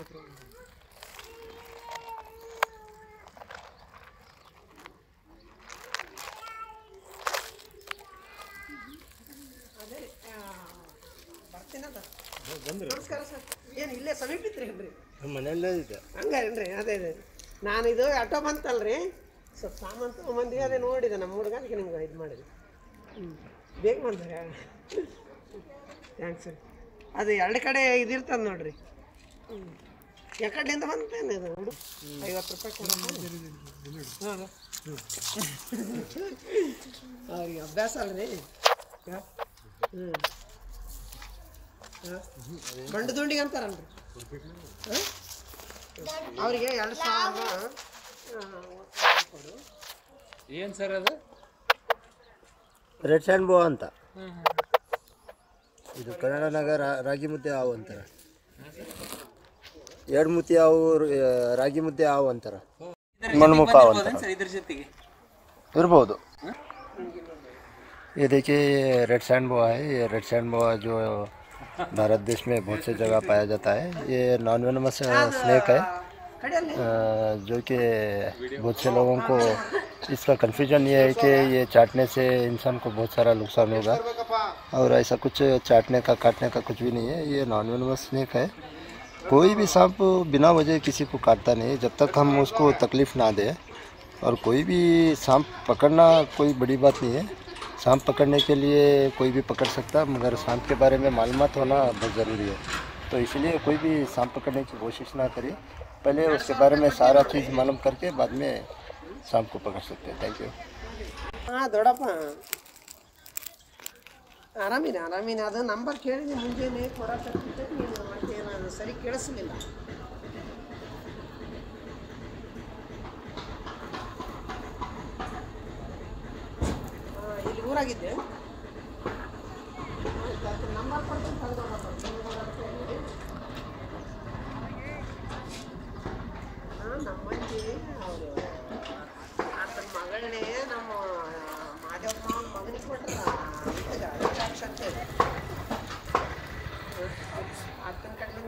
ಆಸ್ಪತ್ರೆ ನಮಸ್ಕಾರ ಸರ್. ಏನು ಇಲ್ಲೇ ಸಮೀಪ ಇತ್ತು ರೀ ನಮ್ಮ ಮನೆಯಲ್ಲೇ ಇದೆ. ಹಂಗಾರೇನ್ರಿ ಅದೇ ಅದೇ. ನಾನು ಇದು ಆಟೋ ಬಂತಲ್ರಿ. ಸ್ವಲ್ಪ ಸಾಮಾನು ತೊಗೊಂಬಂದ್ವಿ ಅದೇ ನೋಡಿದೆ ನಮ್ಮ ಹುಡುಗನಿಗೆ ನಿಮ್ಗೆ ಇದು ಮಾಡಿದೆ. ಹ್ಞೂ ಬೇಗ ಬಂದ್ರಿ? ಥ್ಯಾಂಕ್ಸ್ ರೀ ಅದು ಎರಡು ಕಡೆ ಇದಿರ್ತದೆ ನೋಡಿರಿ. ಯಾಕಡೆಯಿಂದ ಬಂತೇನೆ ಇದು ಹುಡುಗ ಐವತ್ತು ರೂಪಾಯಿ ಕೊಡೋದು ಅವ್ರಿಗೆ ಅಭ್ಯಾಸ ಅಲ್ರಿ. ಹ್ಞೂ ಬಂಡ ದುಂಡಿಗೆ ಅಂತಾರಲ್ರಿ. ಹಾಂ? ಅವರಿಗೆ ಎರಡು ಸಾವಿರ ಕೊಡು ಏನು ಸರ್ ಅದು? ರೆಡ್ ಸ್ಯಾಂಡ್ ಬೋ ಅಂತ. ಇದು ಕನ್ನಡ ನಗರ ರಾಗಿ ಮುದ್ದೆ ಆವು ಅಂತಾರೆ. ಎರಡು ಮುತ್ತಿ ಹಾವು ಆ, ರಾಗಿ ಮುದ್ದೆ ಹಾವು ಅಂತಾರೆ ಮಣ್ಮುಖ ಹಾವು ಅಂತಾರೆ ಸರ್ ಇದ್ರ ಜೊತೆಗೆ इरबोद ये देखिए ये रेड सैंड बोआ है ये रेड सैंड बोआ जो भारत देश में बहुत से जगह पाया जाता है ये नॉन वेनमस स्नेक है ಕಡೆಯಲ್ಲಿ अ, जो कि बहुत से लोगों को इसका कन्फ्यूजन ये है कि ये चाटने से इंसान को बहुत सारा नुकसान होगा और ऐसा कुछ चाटने का काटने का कुछ भी नहीं है ये नॉन वेनमस स्नेक है कोई भी सांप बिना वजह किसी को काटता नहीं जब तक हम उसको तकलीफ़ ना दें और कोई भी सांप पकड़ना कोई बड़ी बात नहीं है सांप पकड़ने के लिए कोई भी पकड़ सकता है मगर सांप के बारे में मालूमात होना बहुत ज़रूरी है तो इसलिए कोई भी सांप पकड़ने की कोशिश ना करें पहले उसके बारे में सारा चीज़ मालूम करके बाद में सांप को पकड़ सकते हैं थैंक यू ಹಾಂ ದೊಡ್ಡಪ್ಪ ಆರಾಮಿನ ಆರಾಮಿನ ಅದು ನಂಬರ್ ಕೇಳಿದೆ ಮುಂಜಾನೆ ಕೊಡಕ್ಕೆ ನೀನು ಮತ್ತೆ ನಾನು ಸರಿ ಕೇಳಿಸಲಿಲ್ಲ ಇಲ್ಲಿ ಊರಾಗಿದ್ದೆ. ನಂಬರ್ ಕೊಡ್ತೀನಿ ಹಾಂ ನಮ್ಮ ಮಂದಿ ಅವರು ಆತನ ಮಗಳನ್ನೇ ನಮ್ಮ ಮಾದೇವಮ್ಮ ಮಗನಿಗೆ ಕೊಟ್ರ. ಇದಗ ರುದ್ರಾಕ್ಷ